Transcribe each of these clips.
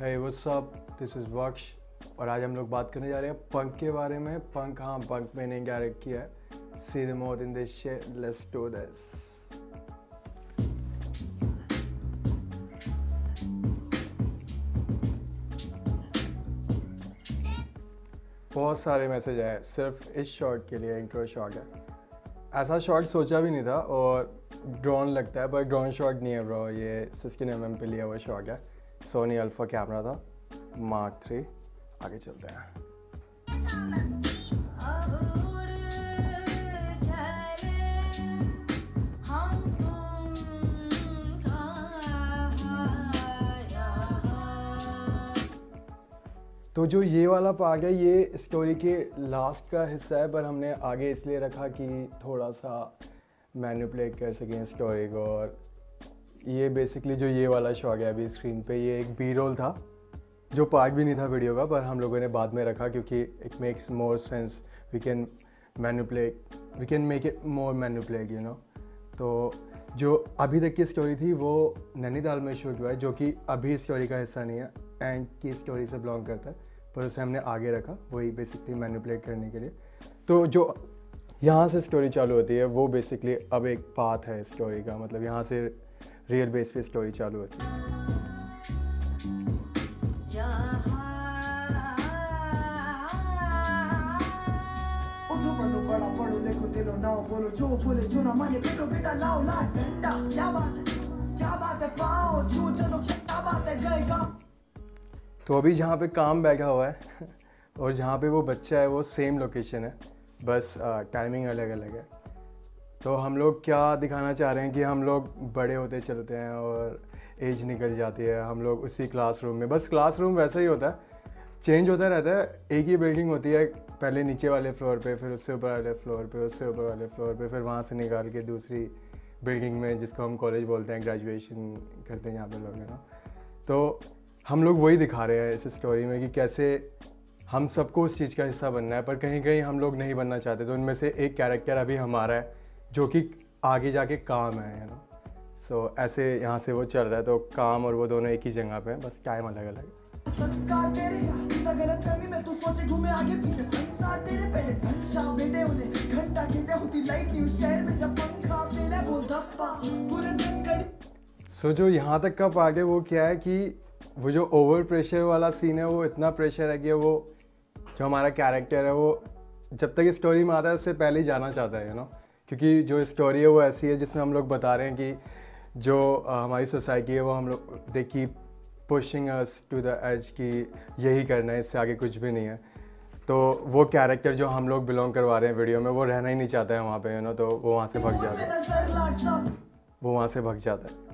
है सब this is बख्श और आज हम लोग बात करने जा रहे हैं पंक के बारे में। पंक हाँ पंक मैंने किया है। See the more in this let's do this बहुत सारे मैसेज आए, सिर्फ़ इस शॉट के लिए इंट्रो शॉट है। ऐसा शॉट सोचा भी नहीं था और ड्रोन लगता है, पर ड्रोन शॉट नहीं है ब्रो ये सिक्सटीन एम पे लिया हुआ शॉट है। सोनी अल्फ़ा कैमरा था। मार्क थ्री आगे चलते हैं। तो जो ये वाला पार्ट है, ये स्टोरी के लास्ट का हिस्सा है, पर हमने आगे इसलिए रखा कि थोड़ा सा मैनिपुलेट कर सकें स्टोरी को और ये बेसिकली जो ये वाला शॉट है अभी स्क्रीन पे, ये एक बी रोल था, जो पार्ट भी नहीं था वीडियो का, पर हम लोगों ने बाद में रखा क्योंकि it makes more sense we can manipulate we can make it more manipulate you know तो जो अभी तक की स्टोरी थी, वो नैनीताल में शूट हुआ है जो कि अभी स्टोरी का हिस्सा नहीं है एंड की स्टोरी से बिलोंग करता है, पर उसे हमने आगे रखा, वही बेसिकली मैनिपुलेट करने के लिए। तो जो यहाँ से स्टोरी चालू होती है, वो बेसिकली अब एक पाथ है स्टोरी का मतलब यहाँ से रियल बेस पे स्टोरी चालू होती है। बड़ा पढ़ो लिखो दिलो नाओ बोलो जो बोले जो ना माने बेटो बेटा लाओ ला डंडा क्या बात है? क्या बात है पाओ छू चलो क्या बात है गए काम तो अभी जहाँ पे काम बैठा हुआ है और जहाँ पे वो बच्चा है वो सेम लोकेशन है। बस टाइमिंग अलग अलग है। तो हम लोग क्या दिखाना चाह रहे हैं कि हम लोग बड़े होते चलते हैं और एज निकल जाती है, हम लोग उसी क्लासरूम में। बस क्लासरूम वैसा ही होता है। चेंज होता रहता है। एक ही बिल्डिंग होती है, पहले नीचे वाले फ्लोर पे, फिर उससे ऊपर वाले फ्लोर पे, उससे ऊपर वाले फ्लोर पे, फिर वहाँ से निकाल के दूसरी बिल्डिंग में, जिसको हम कॉलेज बोलते हैं ग्रेजुएशन करते हैं यहाँ पे लोग ना? तो हम लोग वही दिखा रहे हैं इस स्टोरी में कि कैसे हम सबको उस चीज़ का हिस्सा बनना है, पर कहीं कहीं हम लोग नहीं बनना चाहते तो उनमें से एक कैरेक्टर अभी हमारा है। जो कि आगे जाके काम है है ना सो ऐसे यहाँ से वो चल रहा है तो काम और वो दोनों एक ही जगह पे हैं बस टाइम अलग अलग संस्कार तेरे बिना गलत फहमी में तू सोचे घूमे आगे पीछे। संसार तेरे पहले घंटा बेटे उन्हें। घंटा खेते होती लाइट न्यूज़ शहर में जब पंखा फेला बोल धप्पा। पूरे दिन गड़ी सो जो यहाँ तक का पार्ट है वो क्या है कि वो जो ओवर प्रेशर वाला सीन है वो इतना प्रेशर है कि वो जो हमारा कैरेक्टर है वो जब तक स्टोरी में आता है उससे पहले ही जाना चाहता है यू नो क्योंकि जो स्टोरी है वो ऐसी है जिसमें हम लोग बता रहे हैं कि जो हमारी सोसाइटी है वो हम लोग they keep pushing us to the edge कि यही करना है, इससे आगे कुछ भी नहीं है। तो वो कैरेक्टर जो हम लोग बिलोंग करवा रहे हैं वीडियो में, वो रहना ही नहीं चाहता है वहाँ पे यू नो तो वो वहाँ से भग जाता है। वो वहाँ से भग जाता है।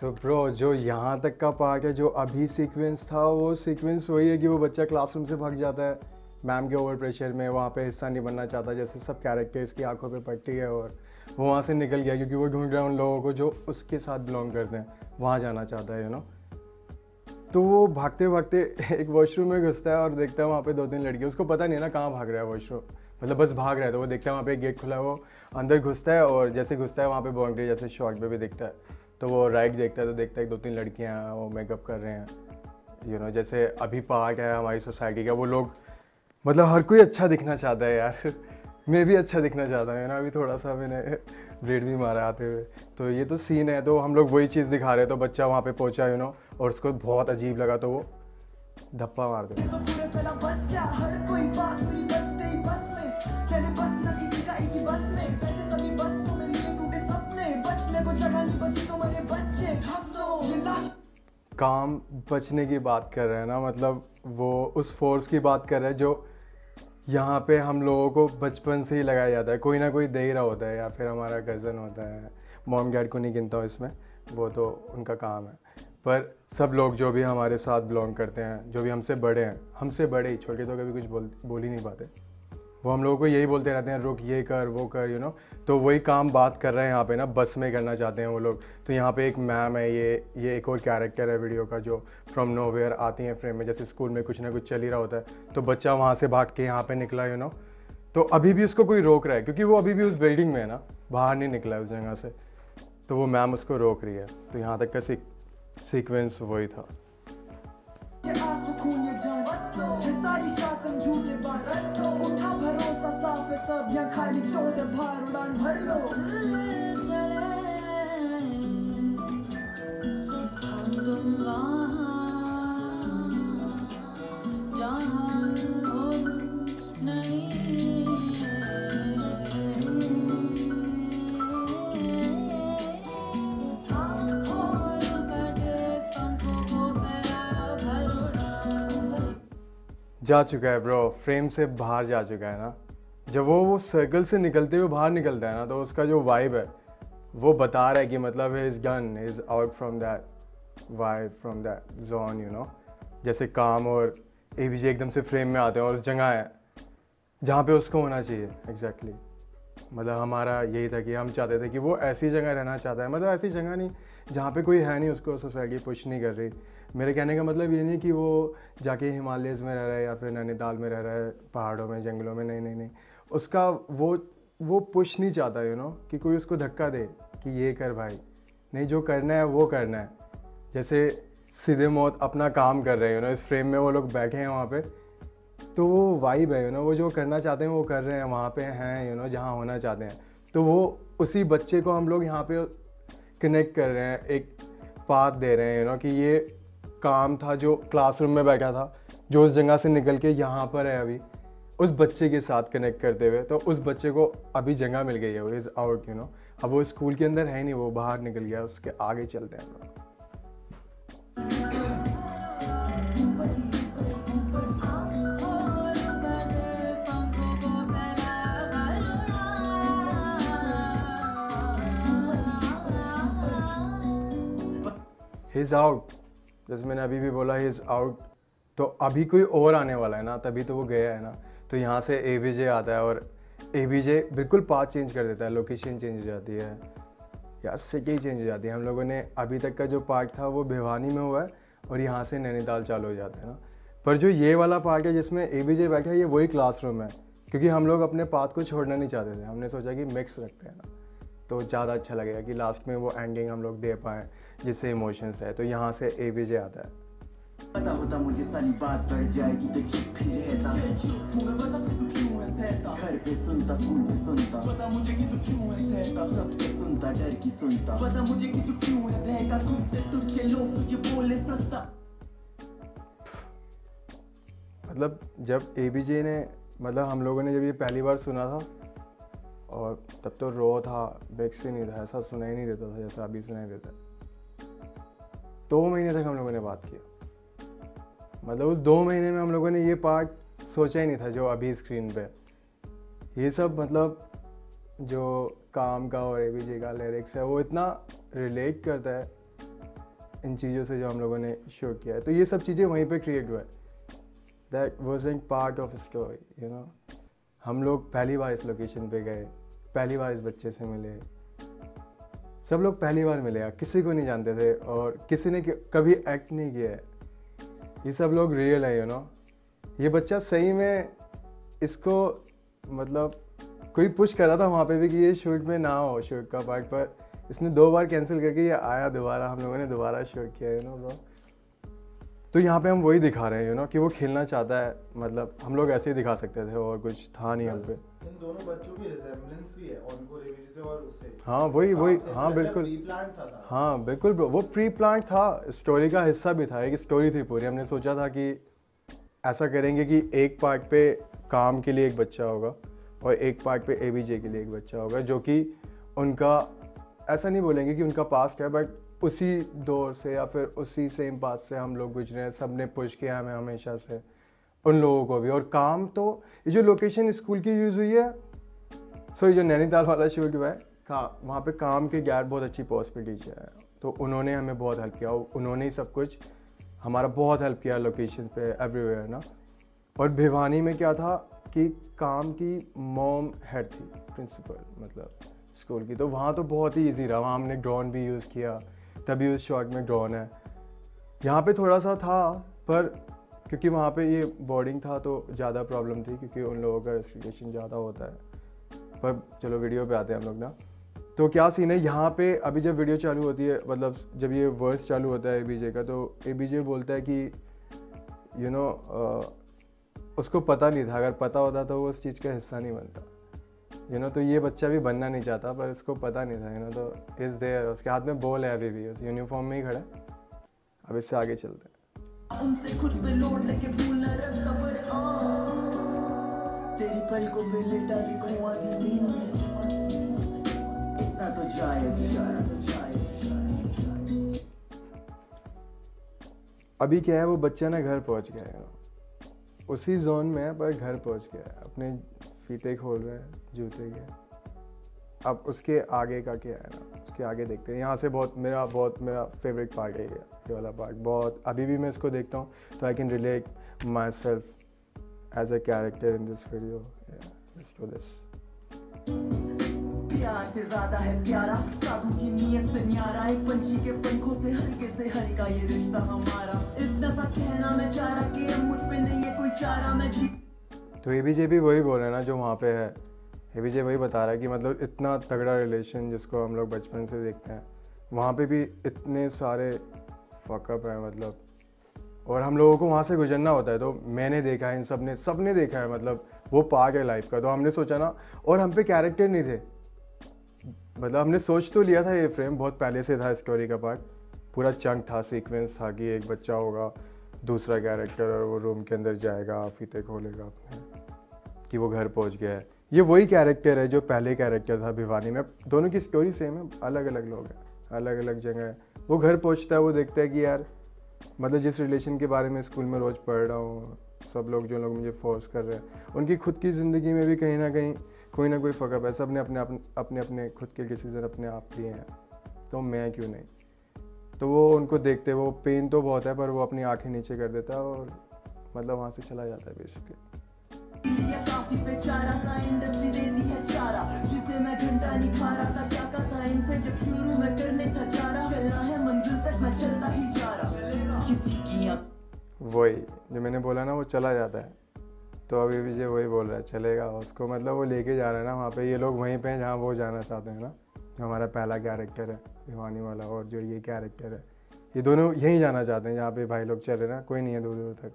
तो ब्रो जो यहाँ तक का पार्ट है, जो अभी सीक्वेंस था, वो सीक्वेंस वही है कि वो बच्चा क्लासरूम से भाग जाता है। मैम के ओवर प्रेशर में वहाँ पे हिस्सा नहीं बनना चाहता, जैसे सब कैरेक्टर्स की आँखों पे पड़ती है और वो वहाँ से निकल गया क्योंकि वो ढूंढ रहा है उन लोगों को जो उसके साथ बिलोंग करते हैं, वहाँ जाना चाहता है यू नो तो वो भागते भागते एक वॉशरूम में घुसता है और देखता है वहाँ पे दो तीन लड़कियाँ उसको पता नहीं है ना कहाँ भाग रहा है वॉशरूम मतलब बस भाग रहा है तो वो देखता है वहाँ पे गेट खुला है, वो अंदर घुसता है और जैसे घुसता है वहाँ पे बाउंड्री जैसे शॉर्ट पे भी दिखता है। तो वो राइट देखता है तो देखता है दो तीन लड़कियाँ वो मेकअप कर रहे हैं। यू you नो know, जैसे अभी पार्ट है हमारी सोसाइटी का वो लोग मतलब हर कोई अच्छा दिखना चाहता है यार। मैं भी अच्छा दिखना चाहता हूँ ना अभी थोड़ा सा मैंने ब्लेड भी मारा आते हुए। तो ये तो सीन है तो हम लोग वही चीज़ दिखा रहे हैं तो बच्चा वहाँ पे पहुँचा यू नो और उसको बहुत अजीब लगा तो वो धप्पा मार दे को तो काम बचने की बात कर रहे हैं ना मतलब वो उस फोर्स की बात कर रहे हैं जो यहाँ पे हम लोगों को बचपन से ही लगाया जाता है। कोई ना कोई दे रहा होता है या फिर हमारा कज़न होता है। मॉम डैड को नहीं गिनता हूँ इसमें, वो तो उनका काम है। पर सब लोग जो भी हमारे साथ बिलोंग करते हैं, जो भी हमसे बड़े हैं, हमसे बड़े ही छोटे तो कभी कुछ बोल बोल ही नहीं पाते। वो हम लोगों को यही बोलते रहते हैं, रुक, ये कर, वो कर यू you नो know? तो वही काम बात कर रहे हैं यहाँ पे ना, बस में करना चाहते हैं वो लोग। तो यहाँ पे एक मैम है, ये ये एक और कैरेक्टर है वीडियो का जो फ्रॉम नोवेयर आती हैं फ्रेम में, जैसे स्कूल में कुछ ना कुछ चल ही रहा होता है। तो बच्चा वहाँ से भाग के यहाँ पे निकला यू you नो know? तो अभी भी उसको कोई रोक रहा है, क्योंकि वो अभी भी उस बिल्डिंग में है ना, बाहर नहीं निकला है उस जगह से। तो वो मैम उसको रोक रही है। तो यहाँ तक का सीक्वेंस वही था। यहाँ खाली चौदह भार उड़ान भर लो जा चुका है ब्रो फ्रेम से बाहर जा चुका है ना? जब वो वो सर्कल से निकलते हुए बाहर निकलता है ना तो उसका जो वाइब है, वो बता रहा है कि मतलब is gone is out from that vibe from that zone you know जैसे काम और ए बी एकदम से फ्रेम में आते हैं और उस जगह है, जहाँ पे उसको होना चाहिए एग्जैक्टली exactly. मतलब हमारा यही था कि हम चाहते थे कि वो ऐसी जगह रहना चाहता है मतलब ऐसी जगह नहीं, जहाँ पे कोई है नहीं उसको सोसाइटी पुश नहीं कर रही। मेरे कहने का मतलब ये नहीं कि वो जाके हिमालयस में रह रहा है या फिर नैनीताल में रह रहा है, पहाड़ों में, जंगलों में, नहीं नहीं नहीं। उसका वो वो पुश नहीं चाहता यू नो कि कोई उसको धक्का दे कि ये कर भाई। नहीं, जो करना है, वो करना है। जैसे सीधे मौत अपना काम कर रहे हैं यू नो इस फ्रेम में वो लोग बैठे हैं वहाँ पे। तो वो वाइब है यू नो वो जो करना चाहते हैं, वो कर रहे हैं, वहाँ पे हैं यू नो जहाँ होना चाहते हैं। तो वो उसी बच्चे को हम लोग यहाँ पे कनेक्ट कर रहे हैं, एक पाथ दे रहे हैं यू नो कि ये काम था जो क्लासरूम में बैठा था, जो उस जगह से निकल के यहाँ पर है अभी। उस बच्चे के साथ कनेक्ट करते हुए तो उस बच्चे को अभी जगह मिल गई है इज़ आउट यू नो अब वो स्कूल के अंदर है नहीं, वो बाहर निकल गया, उसके आगे चलते हैं लोग। हिज आउट जैसे मैंने अभी भी बोला हिज आउट तो अभी कोई और आने वाला है ना, तभी तो वो गया है ना। तो यहाँ से ए बी जे आता है और ए बी जे बिल्कुल पाथ चेंज कर देता है लोकेशन चेंज हो जाती है। यार सिटी चेंज हो जाती है। हम लोगों ने अभी तक का जो पार्ट था, वो भिवानी में हुआ है और यहाँ से नैनीताल चालू हो जाता है ना। पर जो ये वाला पार्ट है, जिसमें ए बी जे बैठा है, ये वही क्लासरूम है। क्योंकि हम लोग अपने पाथ को छोड़ना नहीं चाहते थे। हमने सोचा कि मिक्स रखते हैं ना। तो ज़्यादा अच्छा लगेगा कि लास्ट में वो एंडिंग हम लोग दे पाएँ, जिससे इमोशंस रहे। तो यहाँ से ए बी जे आता है। पता होता मुझे सारी बात बढ़ जाएगी तो चुप ही रहता। मैं बता तू क्यों है सहता घर पे सुनता, स्कूल पे सुनता। पता मुझे कि तू क्यों है सहता सबसे सुनता, डर की सुनता। पता मुझे कि तू क्यों है बहका खुद से तुझे लोग तुझे बोले सस्ता। मतलब जब ए बी जे ने मतलब हम लोगों ने जब ये पहली बार सुना था, और तब तो रो था बेक्स ही नहीं था, ऐसा सुनाई नहीं देता था, जैसा अभी सुनाई देता है। दो महीने तक हम लोगों ने बात किया। मतलब उस दो महीने में हम लोगों ने ये पार्ट सोचा ही नहीं था जो अभी स्क्रीन पे। ये सब मतलब जो काम का और एबीजे का लिरिक्स है, वो इतना रिलेट करता है इन चीज़ों से जो हम लोगों ने शो किया है। तो ये सब चीज़ें वहीं पे क्रिएट हुआ है। That was an part of story you know हम लोग पहली बार इस लोकेशन पे गए, पहली बार इस बच्चे से मिले। सब लोग पहली बार मिले किसी को नहीं जानते थे और किसी ने कभी एक्ट नहीं किया है। ये सब लोग रियल है यू नो ये बच्चा सही में इसको मतलब कोई पुश कर रहा था वहाँ पे भी कि ये शूट में ना हो शूट का पार्ट पर इसने दो बार कैंसिल करके ये आया दोबारा हम लोगों ने दोबारा शूट किया यू नो ब्रो तो यहाँ पे हम वही दिखा रहे हैं यू नो कि वो खेलना चाहता है मतलब हम लोग ऐसे ही दिखा सकते थे और कुछ था नहीं हम पे। इन दोनों बच्चों की रिजेम्बलेंस भी है उनको से और उससे। हाँ वही वही हाँ बिल्कुल। हाँ बिल्कुल ब्रो वो प्री प्लान था स्टोरी का हिस्सा भी था एक स्टोरी थी पूरी। हमने सोचा था कि ऐसा करेंगे कि एक पार्ट पे काम के लिए एक बच्चा होगा और एक पार्ट पे एबीजे के लिए एक बच्चा होगा जो कि उनका ऐसा नहीं बोलेंगे कि उनका पास्ट है बट उसी दौर से या फिर उसी सेम पास से हम लोग गुजरे हैं सबने पुश किया हमें हमेशा से। उन लोगों को भी। और काम तो ये जो लोकेशन स्कूल की यूज़ हुई है सॉरी जो नैनीताल वाला शूट हुआ है, का, वहाँ पे काम के गैर बहुत अच्छी पॉसिबिलिटीज है। तो उन्होंने हमें बहुत हेल्प किया उन्होंने ही सब कुछ, हमारा बहुत हेल्प किया लोकेशन पे एवरीवेयर ना। और भिवानी में क्या था कि काम की मॉम हेड थी प्रिंसिपल मतलब स्कूल की। तो वहाँ तो बहुत ही इजी रहा। वहाँ हमने ड्रोन भी यूज़ किया। तभी उस शॉट में ड्रोन है। यहाँ पे थोड़ा सा था, पर क्योंकि वहाँ पे ये बोर्डिंग था तो ज़्यादा प्रॉब्लम थी क्योंकि उन लोगों का रेस्ट्रिकेशन ज़्यादा होता है। पर चलो वीडियो पे आते हैं हम लोग ना। तो क्या सीन है? यहाँ पे अभी जब वीडियो चालू होती है मतलब जब ये वर्स चालू होता है ए का तो एबीजे बोलता है कि यू you नो know, उसको पता नहीं था। अगर पता होता तो वो उस चीज़ का हिस्सा नहीं बनता। यू you नो know, तो ये बच्चा भी बनना नहीं चाहता पर इसको पता नहीं था। यू नो तो इज़ देयर उसके हाथ में बॉल है अभी भी उस यूनिफॉर्म में ही खड़ा अब इससे आगे चलते हैं। उनसे खुद पे लोड लेके रास्ता पर आ। तेरी पे इतना तो जायज़ जायज़ अभी क्या है, वो बच्चा ना घर पहुँच गया है। उसी जोन में है, पर घर पहुँच गया है। अपने फीते खोल रहे हैं, जूते के। अब उसके आगे का क्या है ना? उसके आगे देखते हैं। यहाँ से बहुत, मेरा बहुत, मेरा फेवरेट पार्ट है ये वाला पार्ट बहुत अभी भी मैं इसको देखता हूँ तो I can relate myself as a character in this video this प्यार से ज़्यादा है प्यारा साधु की नीयत से न्यारा एक पंछी के पंखों से हल्के से हल्का ये रिश्ता हमारा। इतना सा कहना मैं कि अब मुझ पे नहीं है कोई चारा मैं जी तो ए बी जे भी वही बोल रहे हैं ना जो वहाँ पे है। ए बी जे वही बता रहा है कि मतलब इतना तगड़ा रिलेशन जिसको हम लोग बचपन से देखते हैं। वहाँ पे भी इतने सारे फकअप है मतलब। और हम लोगों को वहाँ से गुजरना होता है तो मैंने देखा है, इन सबने सबने देखा है मतलब वो पार्ट है लाइफ का। तो हमने सोचा ना, और हम पे कैरेक्टर नहीं थे। मतलब हमने सोच तो लिया था ये फ्रेम बहुत पहले से था स्टोरी का पार्ट पूरा चंक था सीक्वेंस था कि एक बच्चा होगा, दूसरा कैरेक्टर और वो रूम के अंदर जाएगा, फीते खोलेगा अपने, कि वो घर पहुँच गया है। ये वही कैरेक्टर है जो पहले कैरेक्टर था भिवानी में। दोनों की स्टोरी सेम है अलग अलग लोग हैं। अलग अलग जगह वो घर पहुँचता है, वो देखता है कि यार मतलब जिस रिलेशन के बारे में स्कूल में रोज़ पढ़ रहा हूँ, सब लोग जो लोग मुझे फोर्स कर रहे हैं, उनकी खुद की ज़िंदगी में भी कहीं ना कहीं, कोई ना कोई फ़कअप है। सबने अपने अपने अपने अपने खुद के डिसीज़न अपने आप लिए हैं। तो मैं क्यों नहीं? तो वो उनको देखते वो पेन तो बहुत है, पर वो अपनी आँखें नीचे कर देता है और मतलब वहाँ से चला जाता है बेसिकली काफ़ी सा इंडस्ट्री देती है चारा। जिसे मैं घंटा नहीं खा रहा था, क्या इनसे जब शुरू में करने था चारा? चलना है मंजिल तक, मैं चलता ही जा रहा किसी की वही, जो मैंने बोला ना, वो चला जाता है। तो अभी विजय वही बोल रहा है, चलेगा। उसको मतलब वो लेके जा रहा है ना, वहाँ पे ये लोग वहीं पे हैं जहाँ वो जाना चाहते हैं ना, जो हमारा पहला कैरेक्टर है, भिवानी वाला, और जो ये कैरेक्टर है। ये दोनों यहीं जाना चाहते हैं, जहाँ पे भाई लोग चल ना, कोई नहीं है दूर दूर तक।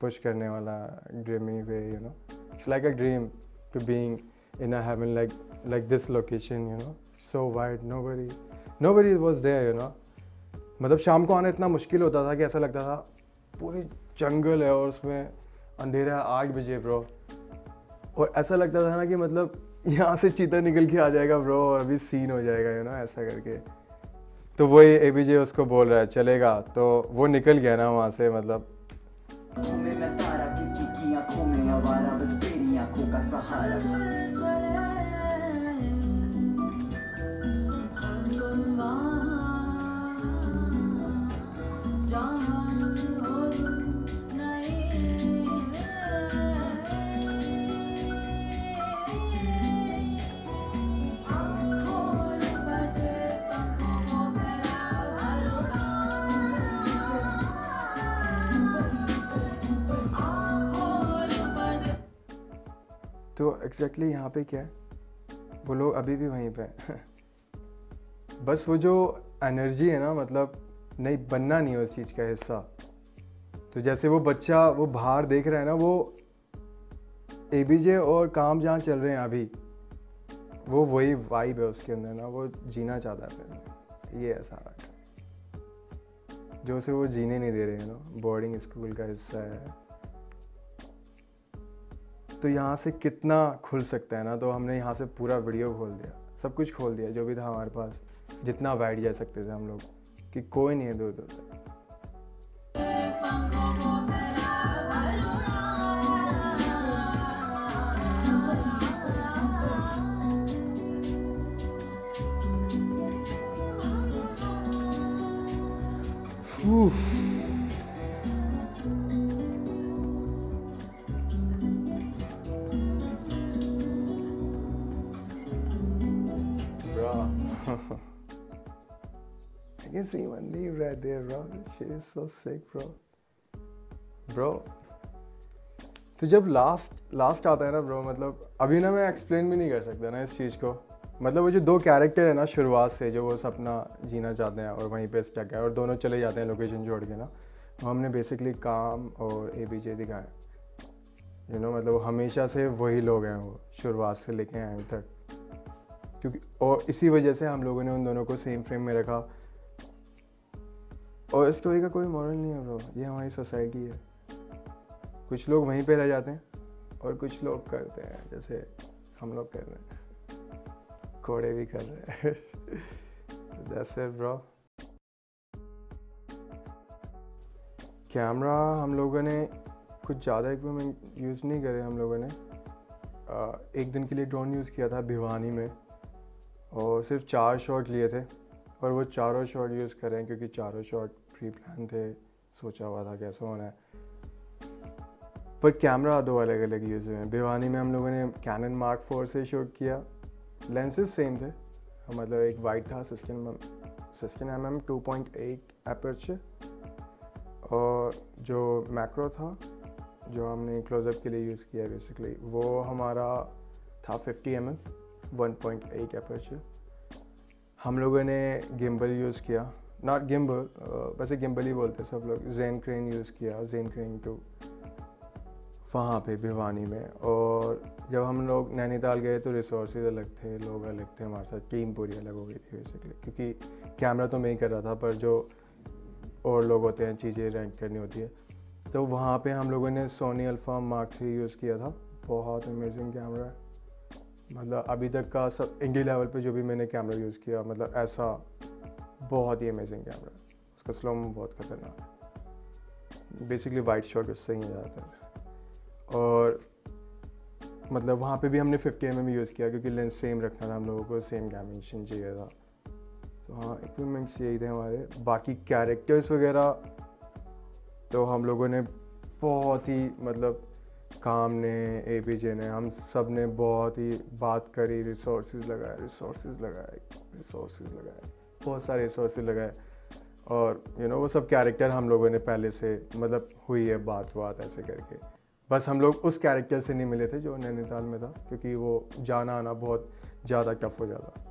पुश करने वाला dreamy way you know it's like a dream to being in a heaven like like this location you know so wide no worry no worry was there you know मतलब शाम को आना इतना मुश्किल होता था कि ऐसा लगता था, पूरी जंगल है और उसमें अंधेरा है आठ बजे ब्रो और ऐसा लगता था ना कि मतलब यहाँ से चीता निकल के आ जाएगा ब्रो और अभी सीन हो जाएगा यू नो ऐसा करके। तो वही ए बी जे उसको बोल रहा है, चलेगा। तो वो निकल गया ना वहाँ से मतलब आँखों में तारा किसी की आँखों में आवारा बस तेरी आँखों का सहारा तो एग्जैक्टली exactly यहाँ पे क्या है? वो लोग अभी भी वहीं पे बस वो जो एनर्जी है ना मतलब नहीं, बनना नहीं है उस चीज़ का हिस्सा। तो जैसे वो बच्चा, वो बाहर देख रहा है ना, वो ए बी जे और काम जहाँ चल रहे हैं अभी, वो वही वाइब है उसके अंदर ना, वो जीना चाहता है फिर ये है सारा। जो उसे वो जीने नहीं दे रहे हैं ना बोर्डिंग स्कूल का हिस्सा है। तो यहाँ से कितना खुल सकता है ना? तो हमने यहाँ से पूरा वीडियो खोल दिया। सब कुछ खोल दिया, जो भी था हमारे पास। जितना वाइड जा सकते थे हम लोग। कि कोई नहीं है दूर दूर तक। can see my knee right there, bro. Shit is so sick, bro. Bro. तो जब लास्ट लास्ट आता है ना ब्रो मतलब अभी ना मैं एक्सप्लेन भी नहीं कर सकता ना इस चीज़ को मतलब वो जो दो कैरेक्टर है ना शुरुआत से जो वो सपना जीना चाहते हैं और वहीं पे स्टक है और दोनों चले जाते हैं लोकेशन छोड़ के ना हमने बेसिकली काम और ए बी जे दिखाए यू नो मतलब हमेशा से वही लोग हैं वो शुरुआत से लेके आए तक क्योंकि, और इसी वजह से हम लोगों ने उन दोनों को सेम फ्रेम में रखा। और स्टोरी का कोई मॉरल नहीं है ब्रो ये हमारी सोसाइटी है। कुछ लोग वहीं पे रह जाते हैं और कुछ लोग करते हैं, जैसे हम लोग कर रहे हैं। कोड़े भी कर रहे हैं। दैट्स ब्रो कैमरा हम लोगों ने कुछ ज़्यादा इक्विपमेंट यूज़ नहीं करे हम लोगों ने। एक दिन के लिए ड्रोन यूज़ किया था भिवानी में। और सिर्फ़ चार शॉट लिए थे। और वो चारों शॉट यूज़ करें क्योंकि चारों शॉट प्री प्लान थे, सोचा हुआ था कैसा होना है। पर कैमरा दो अलग अलग यूज़ हुए हैं। भिवानी में हम लोगों ने कैनन मार्क फोर से शूट किया। लेंसेज सेम थे। मतलब एक वाइट था sixteen sixteen M M two point eight aperture और जो मैक्रो था, जो हमने क्लोजअप के लिए यूज़ किया बेसिकली वो हमारा था 50 M M one point eight aperture हम लोगों ने गिम्बल यूज़ किया। नॉट गिम्बल वैसे गिम्बल ही बोलते सब लोग। जेन क्रेन यूज़ किया जेन क्रेन टू वहाँ पे, भिवानी में। और जब हम लोग नैनीताल गए तो रिसोर्सेज अलग थे, लोग अलग थे हमारे साथ। टीम पूरी अलग हो गई थी बेसिकली क्योंकि कैमरा तो मैं ही कर रहा था, पर जो और लोग होते हैं, चीज़ें रैंक करनी होती है। तो वहाँ पे हम लोगों ने Sony Alpha mark three use किया था। बहुत अमेजिंग कैमरा है। मतलब अभी तक का सब इंडी लेवल पे जो भी मैंने कैमरा यूज़ किया मतलब ऐसा बहुत ही अमेजिंग कैमरा उसका स्लो बहुत ख़तरनाक बेसिकली वाइट शॉट उससे ही ज़्यादातर। और मतलब वहाँ पे भी हमने 50 एम यूज़ किया क्योंकि लेंस सेम रखना था हम लोगों को सेम कैमिनेशन चाहिए था। तो हाँ इक्विपमेंट्स यही थे हमारे। बाकी कैरेक्टर्स वगैरह तो हम लोगों ने बहुत ही मतलब काम ने ए पी जे ने हम सबने बहुत ही बात करी रिसोर्स लगाए रिसोर्स लगाए रिसोर्स लगाए बहुत सारे रिसोर्स लगाए। और यू you नो know, वो सब कैरेक्टर हम लोगों ने पहले से मतलब हुई है बात बात ऐसे करके। बस हम लोग उस कैरेक्टर से नहीं मिले थे जो नैनीताल में था क्योंकि वो जाना आना बहुत ज़्यादा टफ हो जाता।